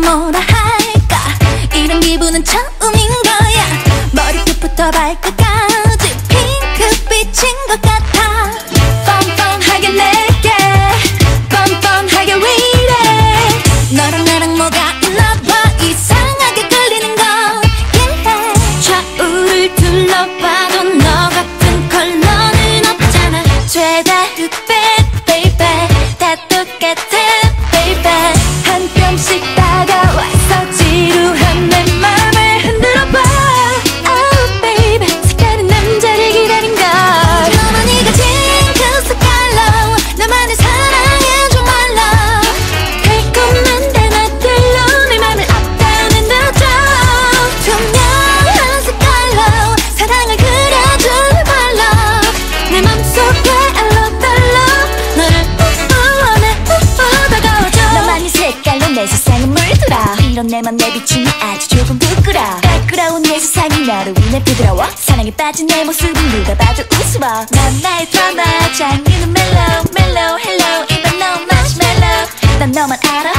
뭐라 할까? 이런 기분은 처음인 거야. 머리끝부터 발끝까지 핑크빛인 것 같아. 뻔뻔하게 내게 뻔뻔하게 위래. 너랑 나랑 뭐가 있나 봐. 이상하게 끌리는 거. Yeah. 좌우를 둘러봐도 너 같은 컬러는 없잖아. 죄다 흑백. 내맘 내비추니 아주 조금 부끄러워 깔끄러운 내 세상이 너로 인해 부드러워 사랑에 빠진 내 모습은 누가 봐도 우스워. 넌 나의 드라마 장르는 mellow mellow hello. 입안 넌 마시멜로우 난 너만 알아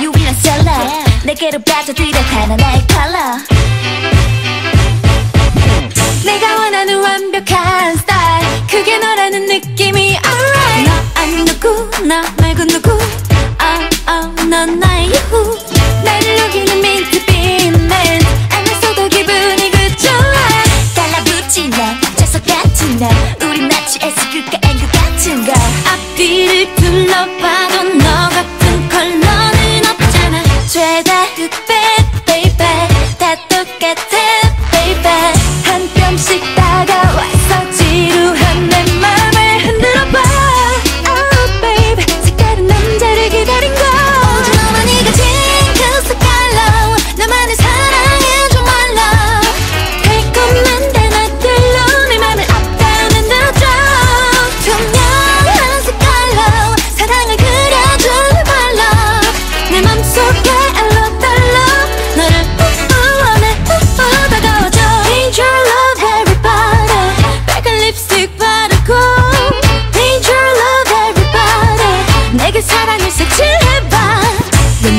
유일한 seller 내게로 빠져들어 하나나의 컬러 내가 원하는 완벽한 스타일. 그게 너라는 느낌이 alright. 너 아닌 누구 나 말고 누구? oh, oh, 넌 나.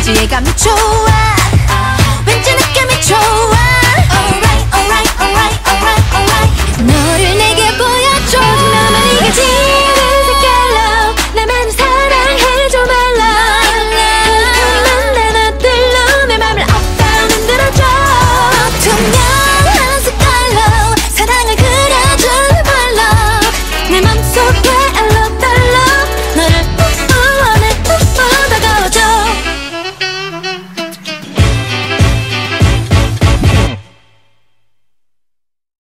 왠지 예감이 좋아. 왠지 느낌이 좋아. Yeah.